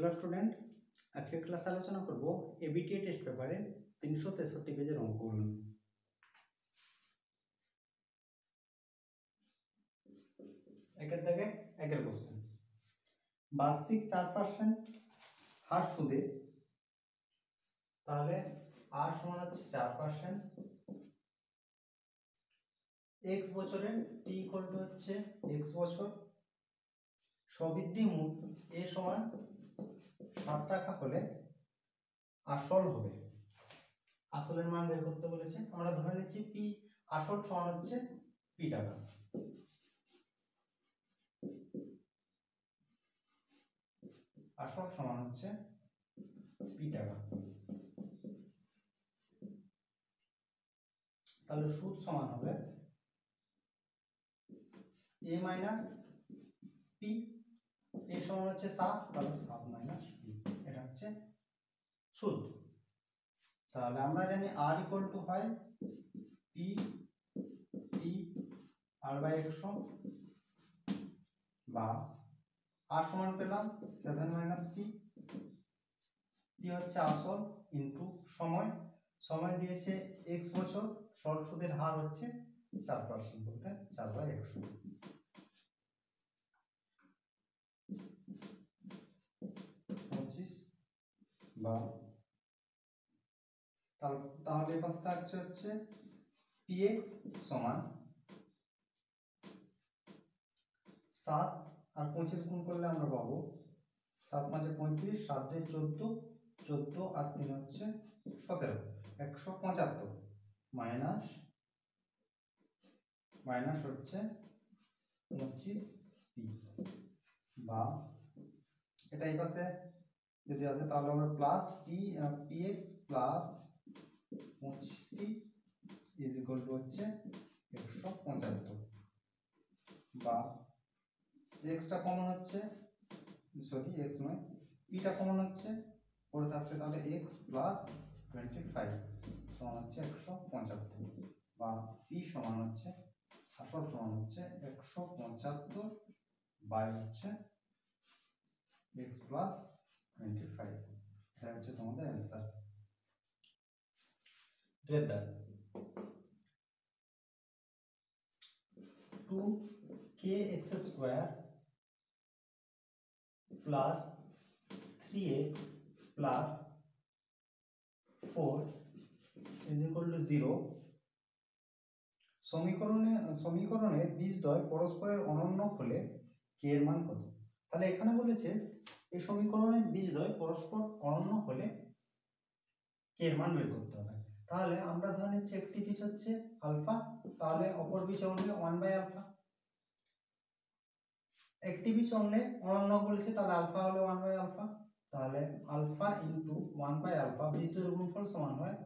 Hello student আজকে ক্লাসে আলোচনা করব এবিটিএ টেস্ট পেপারে তিনশো তেষট্টি পেজের অঙ্কগুলো একের দাগে একের কোশ্চেন বার্ষিক চার পার্সেন্ট হার সুদে, তাহলে আর সমান হচ্ছে চার পার্সেন্ট এক্স বছরে টি ইকুয়াল হচ্ছে এক্স বছর। সবৃদ্ধি মূল এ সমান সাত টাকা হলে আসল হবে। আসলের মান বের করতে বলেছে। আমরা ধরে নিচ্ছি পি আসল সমান হচ্ছে পি টাকা। আসল সমান হচ্ছে পি টাকা। তাহলে সুদ সমান হবে এ মাইনাস পি এ সমান হচ্ছে সাত, তাহলে সাত। হচ্ছে সুদ তাহলে আমরা জানি আর ইকুয়াল টু হয় পি টি আর বাই একশো বা আর সমান পেলাম সেভেন মাইনাস পি পি হচ্ছে আসল ইন্টু সময়। সময় দিয়েছে এক্স বছর, সরল সুদের হার হচ্ছে চার পার্সেন্ট বলতে চার বাই একশো পঁচিশ বা তাহলে পাশে থাকছে হচ্ছে পিএক্স সমান সাত, আর পঁচিশ গুণ করলে আমরা পাবো সাত পাঁচে পঁয়ত্রিশ, সাত দুই চোদ্দ চোদ্দ আর তিন হচ্ছে সতেরো, একশো পঁচাত্তর, মাইনাস মাইনাস হচ্ছে পঁচিশ পি, বা এটা এই পাশে যদি আসে, তাহলে আমরা plus P P x plus পঁচিশ পি ইজ ইকুয়াল টু হচ্ছে একশো পঁচাত্তর। বা এক্সটা কমন হচ্ছে সরি এক্স নয় পিটা কমন হচ্ছে, পড়ে থাকছে তাহলে এক্স প্লাস টোয়েন্টি ফাইভ সমান হচ্ছে একশো পঁচাত্তর। বা পি সমান হচ্ছে, আসল সমান হচ্ছে একশো পঁচাত্তর বাই হচ্ছে এক্স প্লাস টোয়েন্টি ফাইভ এটা হচ্ছে তোমাদের answer rather two k x square plus three x plus four is equal to zero সমীকরণে সমীকরণের বীজদ্বয় পরস্পরের অনন্য হলে কে এর মান কত? তাহলে এখানে বলেছে এই সমীকরণের বীজদ্বয় পরস্পর অনন্য হলে কে এর মান বের করতে হবে। তাহলে আমরা ধরে নিচ্ছি একটি বীজ হচ্ছে আলফা, তাহলে অপর বীজ হবে ওয়ান বাই আলফা একটি বীজ অন্যে অনন্য বলেছে, তাহলে আলফা হলে ওয়ান বাই আলফা তাহলে alpha into one by alpha বীজ দ্বয়ের গুণফল সমান হয়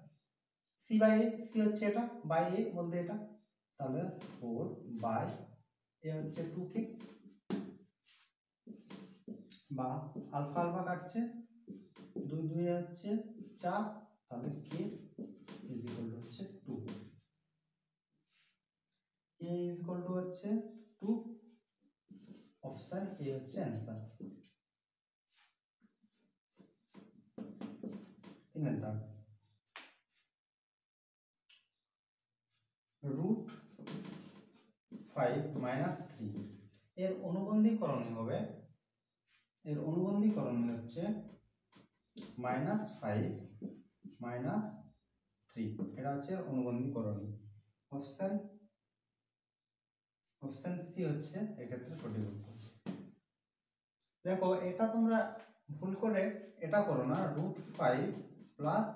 সি বাই এ সি হচ্ছে এটা বাই এ বলতে এটা। তাহলে ফোর বাই এ হচ্ছে টু কে বা আলফা আলফা কাটছে, দুই দুই হচ্ছে চার, তাহলে কে ইজ হচ্ছে টু কে ইজ টু হচ্ছে টু অপশন এ হচ্ছে অ্যান্সার তিনের দাগ রুট ফাইভ মাইনাস থ্রি এর অনুবন্ধীকরণই হবে এর অনুবন্ধীকরণই হচ্ছে মাইনাস ফাইভ মাইনাস থ্রি এটা হচ্ছে অনুবন্ধীকরণী। অপশন অপশন সি হচ্ছে এক্ষেত্রে সঠিক উত্তর। দেখো, এটা তোমরা ভুল করে এটা করো না root five plus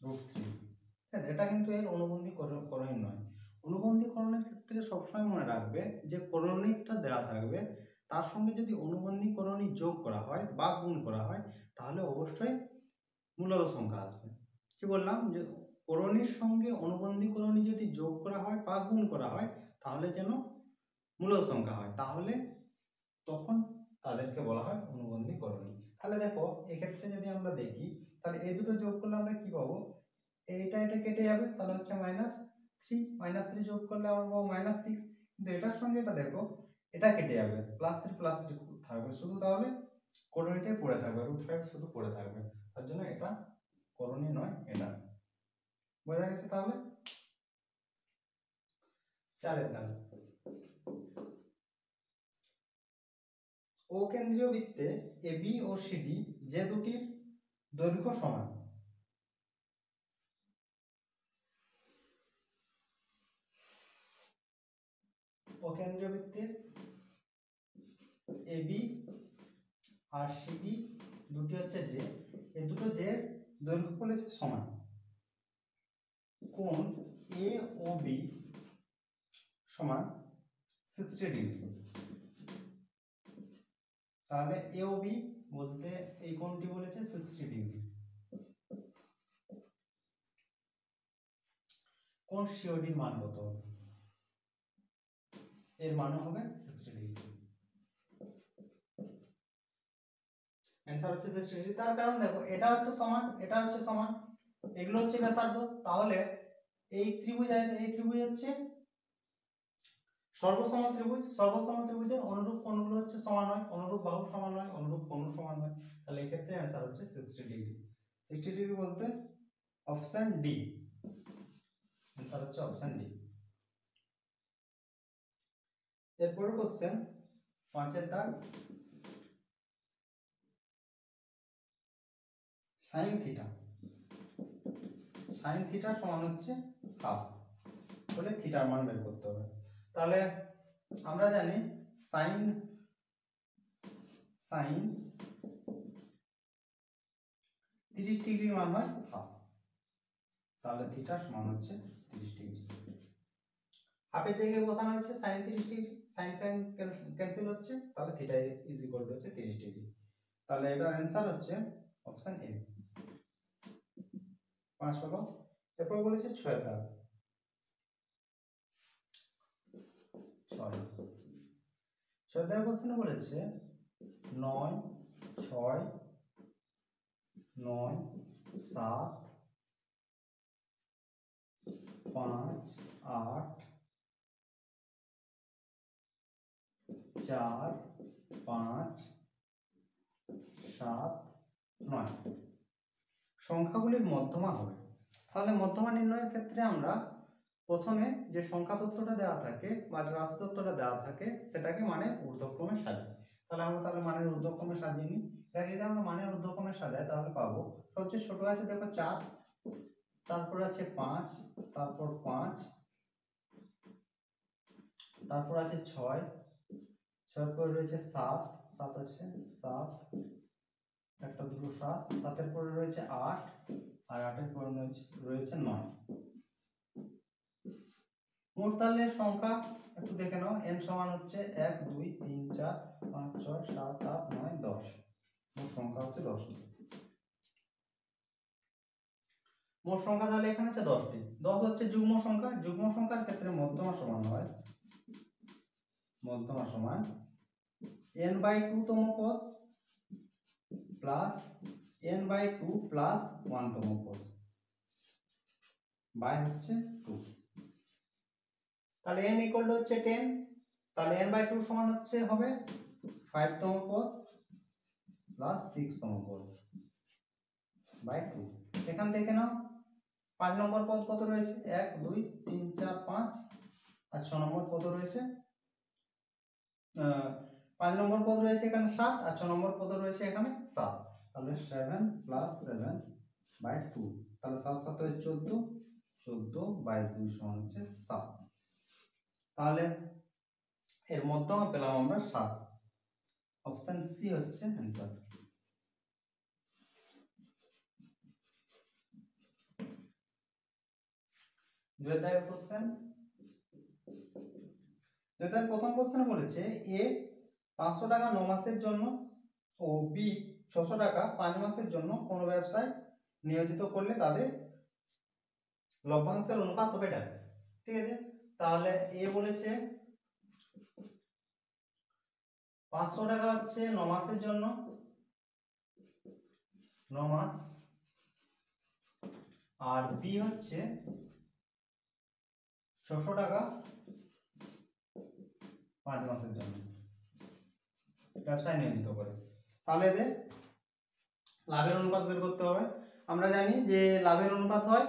root three এটা কিন্তু এর অনুবন্ধীকরণ নয়। অনুবন্ধীকরণের ক্ষেত্রে সবসময় মনে রাখবে যে করণিকটা দেওয়া থাকবে তার সঙ্গে যদি অনুবন্ধীকরণী যোগ করা হয় বা গুণ করা হয়, তাহলে অবশ্যই মূলত সংখ্যা আসবে। কি বললাম? যে করণীর সঙ্গে অনুবন্ধীকরণী যদি যোগ করা হয় বা গুণ করা হয়, তাহলে যেন মূল সংখ্যা হয়। তাহলে তখন তাদেরকে বলা হয় অনুবন্ধীকরণী। তাহলে দেখো, এক্ষেত্রে যদি আমরা দেখি, তাহলে এই দুটো যোগ করলে আমরা কি পাবো? এইটা এটা কেটে যাবে, তাহলে হচ্ছে মাইনাস থ্রি মাইনাস থ্রি যোগ করলে আমরা পাবো মাইনাস সিক্স কিন্তু এটার সঙ্গে এটা দেখো এটা কেটে যাবে। প্লাস থ্রি প্লাস থ্রি থাকবে। শুধু তাহলে করণীটাই পড়ে থাকবে। রুট ফাইভ শুধু পড়ে থাকবে। তার জন্য এটা করণী নয়, এটা। বোঝা গেছে তাহলে? চারের দাম। ও কেন্দ্রীয় বৃত্তে এবি ও সিডি যে দুটির দৈর্ঘ্য সমান। ও কেন্দ্রীয় বৃত্তের এবি আর সিডি দুটি হচ্ছে যে এই দুটো যে দৈর্ঘ্য বলেছে সমান। কোণ এ ও বি সমান সিক্সটি ডিগ্রি। তাহলে এ ও বি বলতে এই কোণটি বলেছে সিক্সটি ডিগ্রি। কোণ সিওডির মান কত? এর মান হবে সিক্সটি ডিগ্রি। অ্যান্সার হচ্ছে সিক্সটি ডিগ্রি তার কারণ দেখো, এটা হচ্ছে সমান, এটা হচ্ছে সমান, এগুলো হচ্ছে ব্যাসার্ধ। তাহলে এই ত্রিভুজ এই ত্রিভুজ হচ্ছে সর্বসম ত্রিভুজ। সর্বসম ত্রিভুজের অনুরূপ কোণগুলো হচ্ছে সমান হয়? অনুরূপ বাহু সমান হয়, অনুরূপ কোণ সমান হয়। তাহলে এক্ষেত্রে অ্যান্সার হচ্ছে সিক্সটি ডিগ্রি সিক্সটি ডিগ্রি বলতে অপশন ডি অ্যান্সার হচ্ছে অপশন ডি এরপরের কোশ্চেন পাঁচের দাগ সাইন থিটা সাইন থিটা সমান হচ্ছে হাফ বলে থিটার মান বের করতে হবে। তাহলে আমরা জানি সাইন সাইন তিরিশ ডিগ্রির মান হয় হাফ তাহলে থিটা সমান হচ্ছে তিরিশ ডিগ্রি। হাফের জায়গায় বসানো হয়েছে সাইন তিরিশ ডিগ্রি। সাইন সাইন ক্যান্সেল হচ্ছে। তাহলে থিটা ইজ ইকুয়াল হচ্ছে তিরিশ ডিগ্রি। তাহলে এটার অ্যান্সার হচ্ছে অপশন এ পাঁচ হলো। এরপর বলেছে ছয়ের দাগ ছয়। ছয় দাগ কোশ্চেনে বলেছে, নয়, ছয়, নয়, সাত, পাঁচ, আট, চার, পাঁচ, সাত, নয়। সংখ্যাগুলির মধ্যমা হবে। তাহলে মধ্যমা নির্ণয়ের ক্ষেত্রে আমরা প্রথমে যে সংখ্যা তত্ত্বটা দেওয়া থাকে বা রাশি তত্ত্বটা দেওয়া থাকে, সেটাকে মানে ঊর্ধ্বক্রমে সাজাই তাহলে আমরা তাহলে মানের ঊর্ধ্বক্রমে সাজিয়ে নিই। এটা যদি আমরা মানের ঊর্ধ্বক্রমে সাজাই, তাহলে পাবো সবচেয়ে ছোট আছে দেখো চার, তারপর আছে পাঁচ, তারপর পাঁচ, তারপর আছে ছয় ছয় পরে রয়েছে সাত সাত আছে সাত একটা দুটো সাত, সাতের পরে রয়েছে আট, আর আটের পরে রয়েছে নয়। মোট তাহলে সংখ্যা একটু দেখে নাও। এন সমান হচ্ছে এক, দুই, তিন, চার, পাঁচ, ছয়, সাত, আট, নয়, দশ। মোট সংখ্যা হচ্ছে দশটি মোট সংখ্যা তাহলে এখানে আছে দশটি দশ হচ্ছে যুগ্ম সংখ্যা। যুগ্ম সংখ্যার ক্ষেত্রে মধ্যমা সমান হয়। মধ্যমা সমান। এন বাই টু তম পদ। Plus n by two plus one তম পদ বাই হচ্ছে টু তাহলে এন ইকুয়াল হচ্ছে টেন তাহলে এন বাই টু সমান হচ্ছে হবে ফাইভ তম পদ প্লাস সিক্স তম পদ বাই টু এখান থেকে নাও, পাঁচ নম্বর পদ কত রয়েছে? এক, দুই, তিন, চার, পাঁচ। আর ছ নম্বর পদ রয়েছে? পাঁচ নম্বর পদ রয়েছে এখানে সাত আর ছ নম্বর পদ রয়েছে এখানে সাত। তাহলে seven plus seven by two তাহলে সাত সাত হয়ে চোদ্দ চোদ্দ বাই দুই সমান হচ্ছে সাত। তাহলে এর মধ্যমা পেলাম আমরা সাত। অপশন সি হচ্ছে অ্যান্সার দাগের কোশ্চেন প্রথম কোশ্চেন বলেছে এ পাঁচশো টাকা ন মাসের জন্য ও বি ছশো টাকা পাঁচ মাসের জন্য কোনো ব্যবসায় নিয়োজিত করলে তাদের লভ্যাংশের অনুপাত হবে ঠিক আছে? তাহলে এ বলেছে পাঁচশো টাকা হচ্ছে ন মাসের জন্য। ন মাস। আর বি হচ্ছে ছশো টাকা পাঁচ মাসের জন্য। ব্যবসায় নিয়োজিত করে। তাহলে এদের লাভের অনুপাত বের করতে হবে। আমরা জানি যে লাভের অনুপাত হয়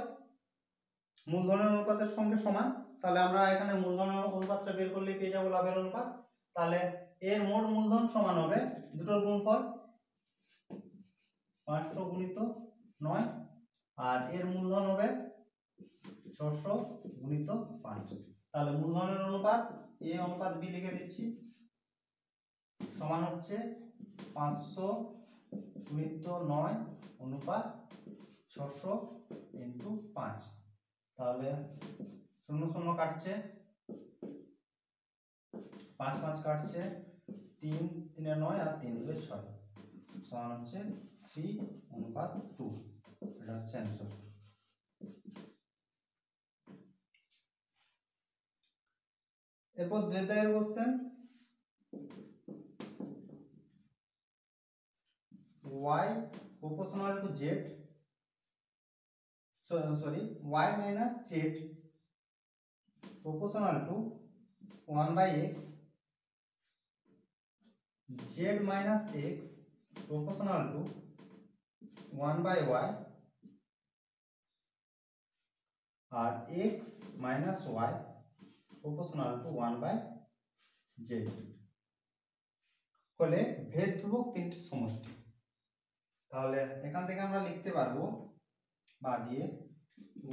মূলধনের অনুপাতের সঙ্গে সমান। তাহলে আমরা এখানে মূলধনের অনুপাতটা বের করলেই পেয়ে যাব লাভের অনুপাত। তাহলে এর মোট মূলধন সমান হবে দুটোর গুণফল পাঁচশো গুণিত নয়। আর এর মূলধন হবে ছশো গুণিত পাঁচ। তাহলে মূলধনের অনুপাত, এ অনুপাত বি লিখে দিচ্ছি। সমান হচ্ছে পাঁচশো গুণিত নয় অনুপাত ছশো ইন্টু পাঁচ। তাহলে শূন্য শূন্য কাটছে, পাঁচ পাঁচ কাটছে, তিন, তিনে নয় আর তিন দুয়ে ছয়। সমান হচ্ছে থ্রি অনুপাত টু। এটা হচ্ছে অ্যান্সার এরপর দুই দাগের question y proportional to z so sorry y minus z proportional to 1 by x z minus x proportional to 1 by y আর x minus y proportional to 1 by z হলে ভেদ ধ্রুবক তিনটি সমষ্টি তাহলে এখান থেকে আমরা লিখতে পারব বা দিয়ে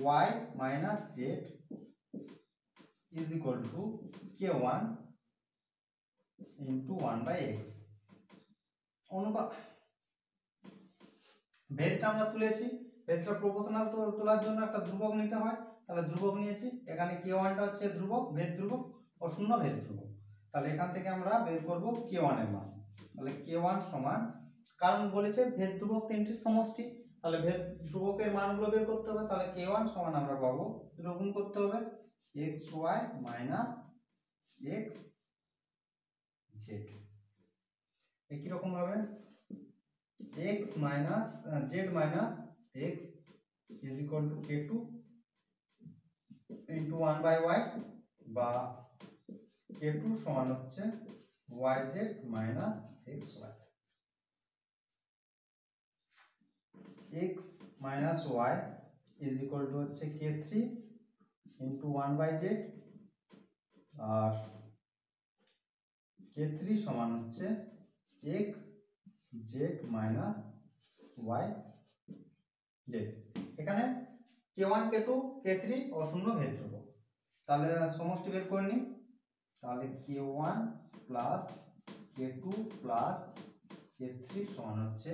y minus z is equal to k one into one by x অনুপাত ভেদটা আমরা তুলেছি। ভেদটা প্রপোর্শনাল তোলার জন্য একটা ধ্রুবক নিতে হয়। তাহলে ধ্রুবক নিয়েছি। এখানে কে ওয়ানটা হচ্ছে ধ্রুবক, ভেদ ধ্রুবক ও শূন্য ভেদ ধ্রুবক। তাহলে এখান থেকে আমরা বের করব কে ওয়ানের মান। তাহলে কে ওয়ান সমান কারণ বলেছে ভেদ ধ্রুবক তিনটির সমষ্টি। তাহলে ভেদ ধ্রুবকের মানগুলো বের করতে হবে। তাহলে কে ওয়ান সমান আমরা পাবো। দুটো করতে হবে। X y minus x z একই রকম ভাবে? X minus z minus x is equal to k two into one by y বা কে টু সমান হচ্ছে y z minus x y x minus y is equal to হচ্ছে k three into one by z R K three সমান হচ্ছে x z minus y z এখানে k one k two k three অশূন্য ভেদ ধ্রুবক তাহলে সমষ্টি বের করে নিই। তাহলে k one plus k two plus k three সমান হচ্ছে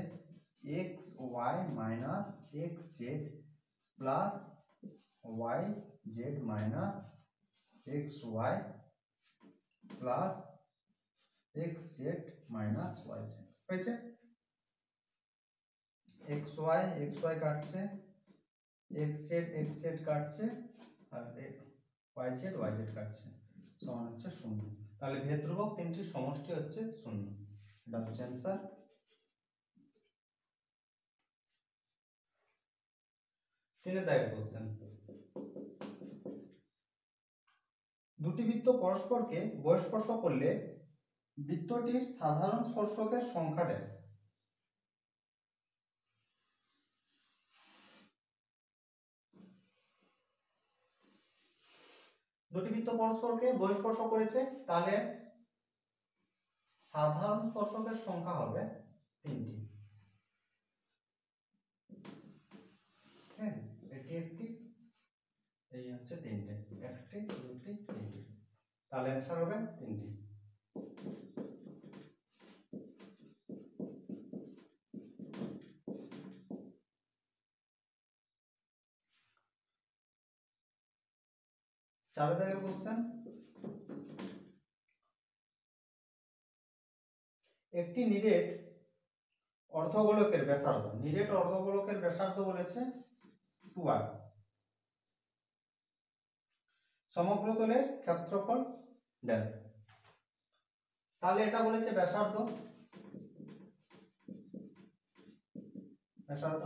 x y minus x z plus y z minus x y plus x z minus y z হয়েছে? এক্স ওয়াই এক্স ওয়াই কাটছে এক্স জেড এক্স জেড কাটছে, আর Y Z Y Z কাটছে। সমান হচ্ছে শূন্য। তাহলে ভেদ ধ্রুবক তিনটির সমষ্টি হচ্ছে শূন্য। এটা হচ্ছে অ্যান্সার দুটি বৃত্ত পরস্পরকে বহিঃস্পর্শ করলে বৃত্তটির সাধারণ স্পর্শকের সংখ্যা ড্যাশ। দুটি বৃত্ত পরস্পরকে বহিঃস্পর্শ করেছে, তাহলে সাধারণ স্পর্শকের সংখ্যা হবে তিনটি। ঠিক আছে একটি এই হচ্ছে তিনটে। একটি দুটি তিনটি তাহলে অ্যান্সার হবে তিনটি। চার দাগের কোশ্চেন একটি নিরেট অর্ধগোলকের ব্যাসার্ধ, নিরেট অর্ধগোলকের ব্যাসার্ধ বলেছে টুয়ার সমগ্রতলের ক্ষেত্রফল ড্যাশ। তাহলে এটা বলেছে ব্যাসার্ধ। ব্যাসার্ধ।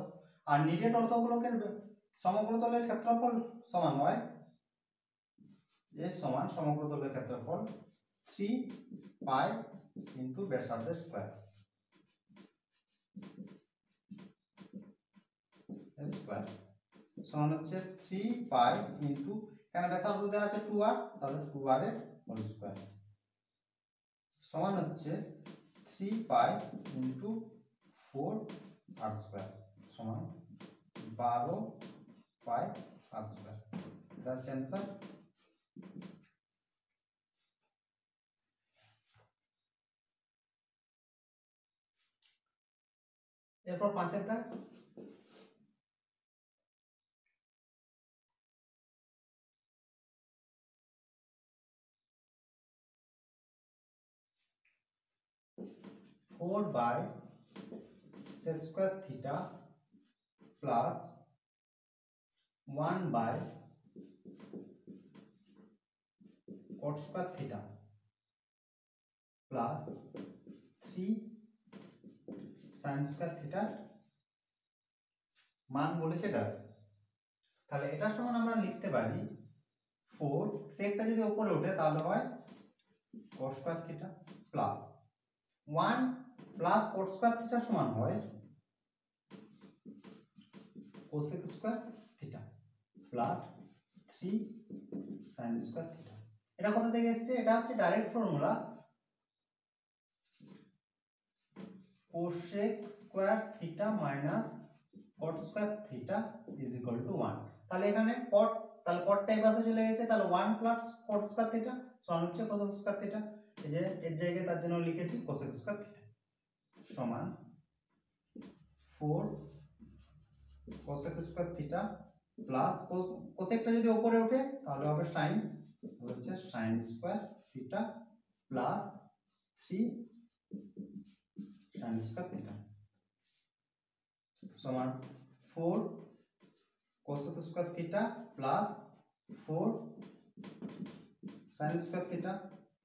আর নিরেট অর্ধগোলকের সমগ্রতলের ক্ষেত্রফল সমান হয় যে সমান সমগ্রতলের ক্ষেত্রফল থ্রি পাই ইন্টু ব্যাসার্ধের স্কোয়ার। স্কোয়ার। সমান হচ্ছে থ্রি পাই ইন্টু কেন ব্যাসার্ধ দেওয়া আছে টু আর তাহলে টু আর এর হোল স্কোয়ার সমান হচ্ছে three pi into four r square সমান বারো পাই আর স্কোয়ার এটা হচ্ছে অ্যান্সার এরপর পাঁচের দাগ four by sec square theta plus one by cot square theta plus three sine square theta মান বলেছে ডাস তাহলে এটা সমান আমরা লিখতে পারি ফোর সেকটা যদি উপরে ওঠে তাহলে হয় cot square theta plus one plus cot square theta সমান হয় cosec square theta plus three sine square theta এটা কোথা থেকে এসছে? এটা হচ্ছে direct formula cosec square theta minus cot square theta is equal to one তাহলে এখানে কট তাহলে কটটা এই পাশে চলে গেছে, তাহলে one plus cot square theta সমান হচ্ছে কোসেক স্কোয়ার থিটা এই যে এর জায়গায় তার জন্য লিখেছি কোসেক স্কোয়ার থিটা সমান four cosec square theta plus কোসেকটা যদি উপরে ওঠে, তাহলে হবে সাইন হচ্ছে sine square theta plus three sine square theta সমান four cosec square theta plus four sine square theta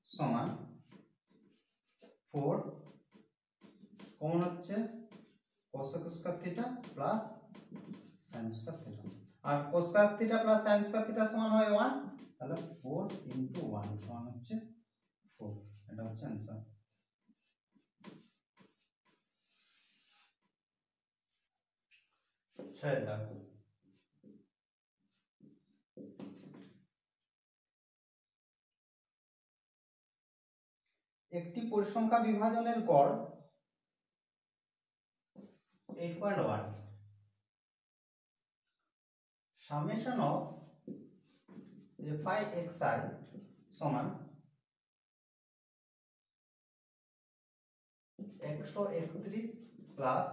সমান ফোর কমন হচ্ছে cosec square theta plus sine square theta আর square theta plus sine square theta সমান হয় one তাহলে four into one সমান হচ্ছে four এটা হচ্ছে ছয়ের দাগ একটি পরিসংখ্যা বিভাজনের গড় eight point one summation of f i x i সমান একশো একত্রিশ plus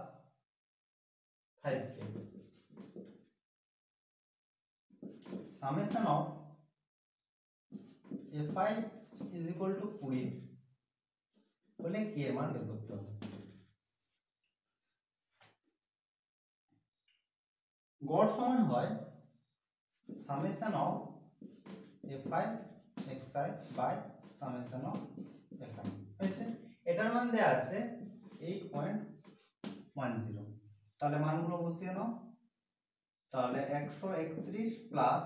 five k summation of f i is equal to কুড়ি হলে কে এর মান বের করতে হবে। গড় সমান হয় summation of f i x i by summation of f i হয়েছে? এটার মান দেওয়া আছে এইট পয়েন্ট ওয়ান জিরো তাহলে মানগুলো বসিয়ে নাও। তাহলে একশো একত্রিশ plus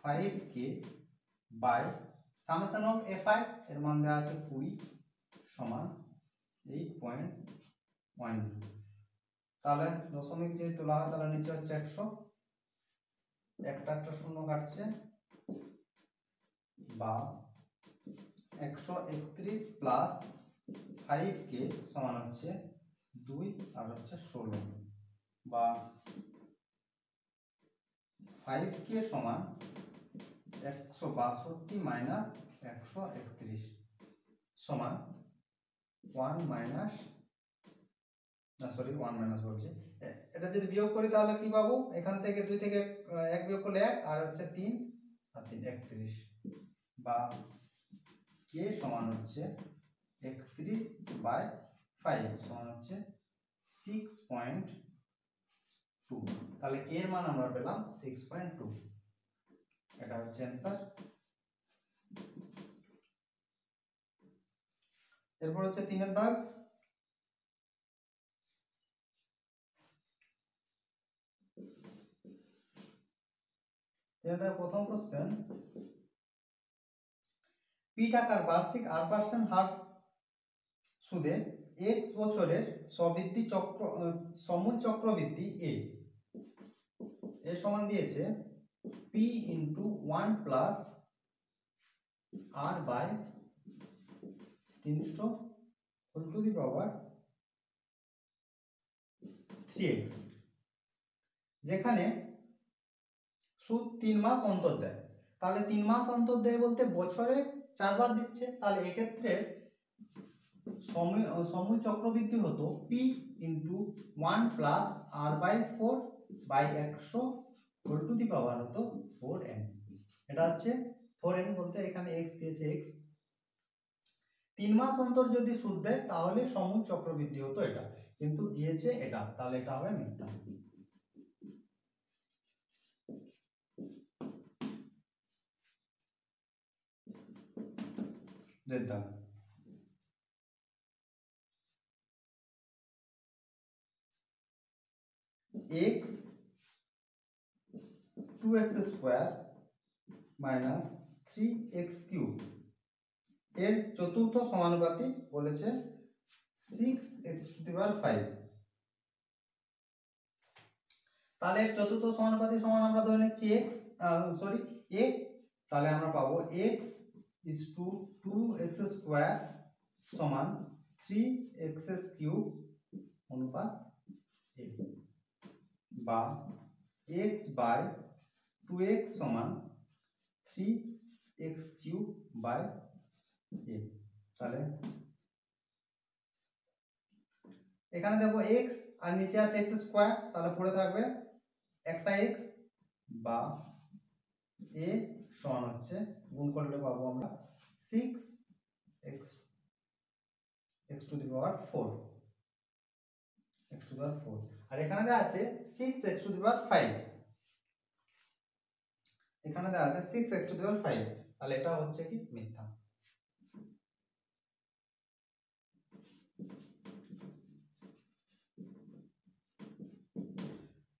five k by summation of f i এর মান দেওয়া আছে কুড়ি সমান এইট পয়েন্ট ওয়ান জিরো তাহলে দশমিক যদি তোলা হয় তাহলে নিচে হচ্ছে একশো। একটা একটা শূন্য কাটছে। বা একশো একত্রিশ প্লাস ফাইভ কে সমান হচ্ছে দুই আর হচ্ছে ষোলো। বা ফাইভ কে সমান একশো বাষট্টি মাইনাস একশো একত্রিশ সমান ওয়ান মাইনাস না সরি ওয়ান মাইনাস বলছি। এটা যদি বিয়োগ করি তাহলে কি পাবো? এখান থেকে দুই থেকে এক বিয়োগ করলে এক, আর হচ্ছে তিন, আর তিন, একত্রিশ। বা কে সমান হচ্ছে একত্রিশ বাই ফাইভ সমান হচ্ছে সিক্স পয়েন্ট টু তাহলে কে এর মান আমরা পেলাম সিক্স পয়েন্ট টু এটা হচ্ছে অ্যান্সার এরপর হচ্ছে তিনের দাগ। তিনের প্রথম কোশ্চেন পি টাকার বার্ষিক আট পার্সেন্ট হার সুদে এক্স বছরের সবৃদ্ধি চক্র সমূল চক্রবৃদ্ধি এ এর সমান দিয়েছে P into one plus r by তিনশো whole to the power three x যেখানে সুদ তিন মাস অন্তর দেয়। তাহলে তিন মাস অন্তর দেয় বলতে বছরে চারবার দিচ্ছে। তাহলে এক্ষেত্রে সময় চক্রবৃদ্ধি হতো P into one plus r by four by একশো হোল টু দি পাওয়ার হতো ফোর এন এটা হচ্ছে ফোর এন বলতে এখানে এক্স দিয়েছে এক্স তিন মাস অন্তর যদি সুদ দেয়, তাহলে সমূল চক্রবৃদ্ধি হতো এটা। কিন্তু দিয়েছে এটা। তাহলে এটা হবে মিথ্যা। দেড় x two x square minus three x cube এর চতুর্থ সমানুপাতিক বলেছে six x to the power five তাহলে এর চতুর্থ সমানুপাতিক সমান আমরা ধরে নিচ্ছি এক্স সরি এ তাহলে আমরা পাবো x is to two x square সমান থ্রি এক্স কিউব অনুপাত এ বা এক্স বাই টু এক্স সমান three x cube by a তাহলে এখানে দেখো এক্স আর নিচে আছে এক্স স্কোয়ার তাহলে পড়ে থাকবে একটা এক্স বা এ সমান হচ্ছে, গুণ করলে পাবো আমরা six x x to the power four x to the power four আর এখানে দেওয়া আছে six x to the power five এখানে দেওয়া আছে six x to the power five তাহলে এটা হচ্ছে কি? মিথ্যা।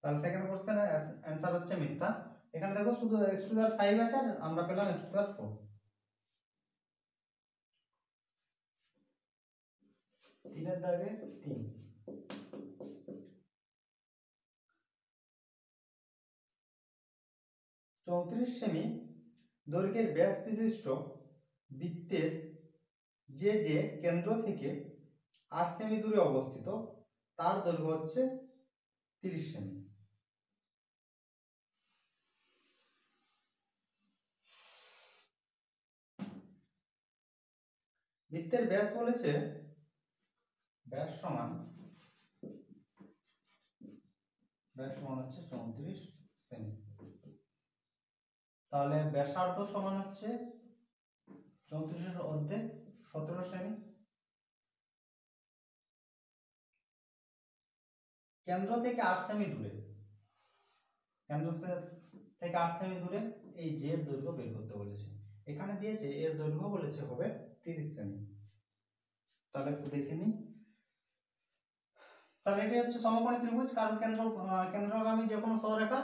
তাহলে সেকেন্ড কোশ্চেনের অ্যান্সার হচ্ছে মিথ্যা। এখানে দেখো শুধু x to the power five আছে আর আমরা পেলাম x to the power four তিনের দাগে তিন। চৌত্রিশ সেমি দৈর্ঘ্যের ব্যাস বিশিষ্ট বৃত্তের যে যে কেন্দ্র থেকে আট সেমি দূরে অবস্থিত, তার দৈর্ঘ্য হচ্ছে তিরিশ সেমি। বৃত্তের ব্যাস বলেছে, ব্যাস সমান ব্যাস সমান হচ্ছে চৌত্রিশ সেমি। তাহলে ব্যাসার্ধ সমান হচ্ছে চৌত্রিশের অর্ধেক সতেরো সেমি। কেন্দ্র থেকে আট সেমি দূরে, কেন্দ্র থেকে আট সেমি দূরে এই এর দৈর্ঘ্য বের করতে বলেছে। এখানে দিয়েছে, এর দৈর্ঘ্য বলেছে হবে তিরিশ সেমি তাহলে দেখে নিই। তাহলে এটি হচ্ছে সমকোণী ত্রিভুজ, কারণ কেন্দ্র কেন্দ্রগামী যে কোনো সররেখা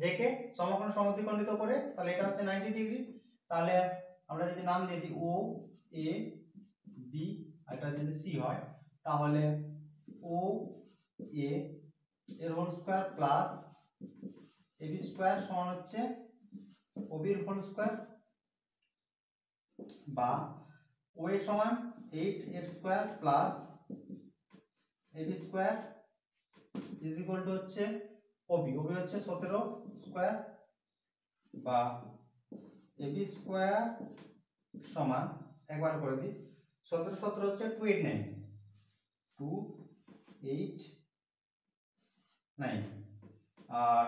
যেকে সমকোণ সমদ্বিখণ্ডিত করে, তাহলে এটা হচ্ছে 90 ডিগ্রি তাহলে আমরা যদি নাম দিয়ে দিই ও এ বি এটা যদি সি হয়, তাহলে ও এ এর whole square plus A B square সমান হচ্ছে ও বির হোল স্কয়ার বা ও এ সমান 8 এর square plus A B square is equal to হচ্ছে ওবি ওবি হচ্ছে সতেরো স্কোয়ার বা এবি স্কোয়ার সমান একবার করে দিই, সতেরো সতেরো হচ্ছে two eight nine two eight nine আর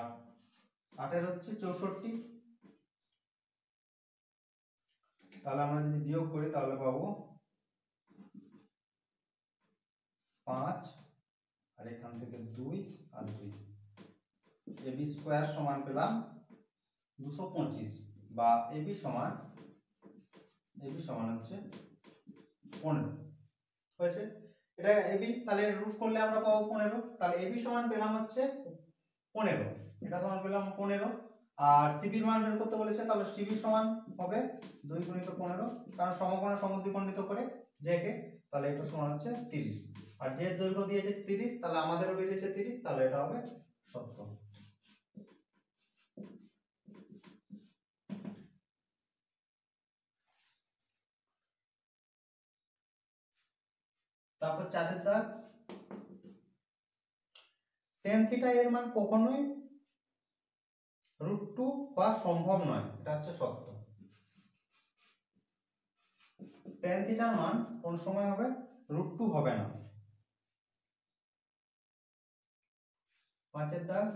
আটের হচ্ছে চৌষট্টি তাহলে আমরা যদি বিয়োগ করি, তাহলে পাবো পাঁচ আর এখান থেকে দুই আর দুই। এবি স্কোয়ার সমান পেলাম দুশো পঁচিশ বা এবি সমান এবি সমান হচ্ছে পনেরো। হয়েছে? এটা এবি তাহলে রুট করলে আমরা পাবো পনেরো। তাহলে এবি সমান পেলাম হচ্ছে পনেরো। এটা সমান পেলাম পনেরো। আর সিবির মান বের করতে বলেছে, তাহলে সিবি সমান হবে দুই গুণিত পনেরো। কারণ সমকোণে সমদ্বিখণ্ডিত করে জেকে তাহলে এটা সমান হচ্ছে তিরিশ। আর যে দৈর্ঘ্য দিয়েছে তিরিশ, তাহলে আমাদেরও বেরিয়েছে তিরিশ, তাহলে এটা হবে সত্য তারপর চারের দাগ। টেন থিটা এর মান কখনোই রুট টু হওয়া সম্ভব নয়, এটা হচ্ছে সত্য। টেন থিটার মান কোন সময় হবে? রুট টু হবে না। পাঁচের দাগ।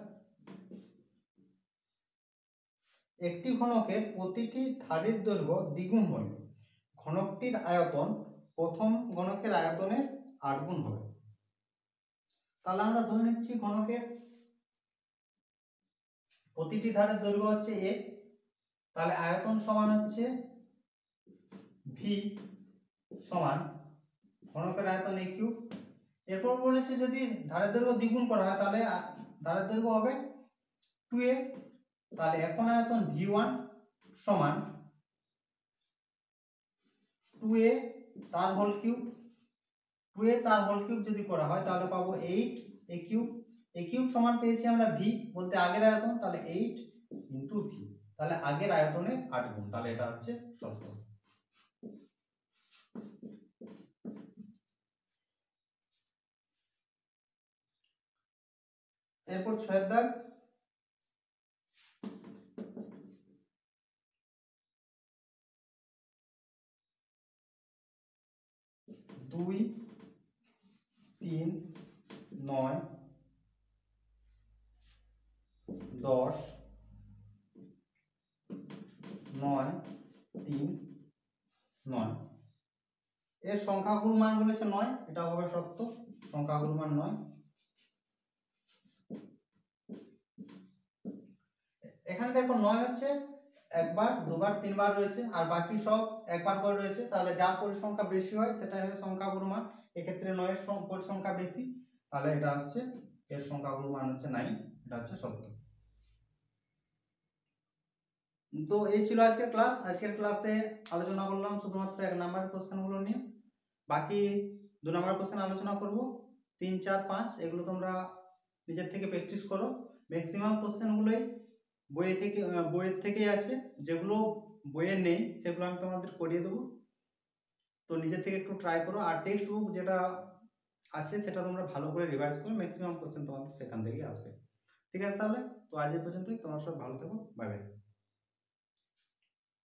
একটি ঘনকের প্রতিটি ধারের দৈর্ঘ্য দ্বিগুণ হলে ঘনকটির আয়তন প্রথম ঘনকের আয়তনের আট গুণ হবে। তাহলে আমরা ধরে নিচ্ছি ঘনকের প্রতিটি ধারের দৈর্ঘ্য হচ্ছে এ তাহলে আয়তন সমান হচ্ছে ভি সমান ঘনকের আয়তন এ কিউ এরপর বলেছে যদি ধারের দৈর্ঘ্য দ্বিগুণ করা হয়, তাহলে ধারের দৈর্ঘ্য হবে টু এ তাহলে এখন আয়তন ভি ওয়ান সমান টু এ তার হোল কিউব টু এ তার হোল কিউব যদি করা হয়, তাহলে পাবো eight a cube a cube সমান পেয়েছি আমরা ভি বলতে আগের আয়তন, তাহলে এইট ইন্টু ভি তাহলে আগের আয়তনের আট গুণ, তাহলে এটা হচ্ছে সত্য এরপর ছয়ের দাগ। দুই, তিন, নয় দশ, নয়, তিন, নয়। এর সংখ্যাগুরু মান বলেছে নয়, এটা হবে সত্য। সংখ্যাগুরু মান নয়। এখানে দেখো নয় হচ্ছে একবার, দুবার, তিনবার রয়েছে, আর বাকি সব একবার করে রয়েছে। তাহলে যার পরিসংখ্যা বেশি হয়, সেটাই হবে সংখ্যাগুরু মান। এক্ষেত্রে নয়ের পরিসংখ্যা বেশি, তাহলে এটা হচ্ছে, এর সংখ্যাগুরু মান হচ্ছে নাইন এটা হচ্ছে সত্য। তো এই ছিল আজকের ক্লাস আজকের ক্লাসে আলোচনা করলাম শুধুমাত্র এক নাম্বার কোশ্চেনগুলো নিয়ে। বাকি দু নাম্বার কোশ্চেন আলোচনা করব। তিন, চার, পাঁচ, এগুলো তোমরা নিজের থেকে প্র্যাকটিস করো। ম্যাক্সিমাম কোশ্চেনগুলোই বইয়ে থেকে বইয়ের থেকেই আছে। যেগুলো বইয়ে নেই, সেগুলো আমি তোমাদের করিয়ে দেবো। তো নিজের থেকে একটু ট্রাই করো। আর টেক্সট বুক যেটা আছে, সেটা তোমরা ভালো করে রিভাইজ করো ম্যাক্সিমাম কোশ্চেন তোমাদের সেখান থেকেই আসবে। ঠিক আছে তাহলে? তো আজ এই পর্যন্তই। তোমরা সব ভালো থেকো। Bye bye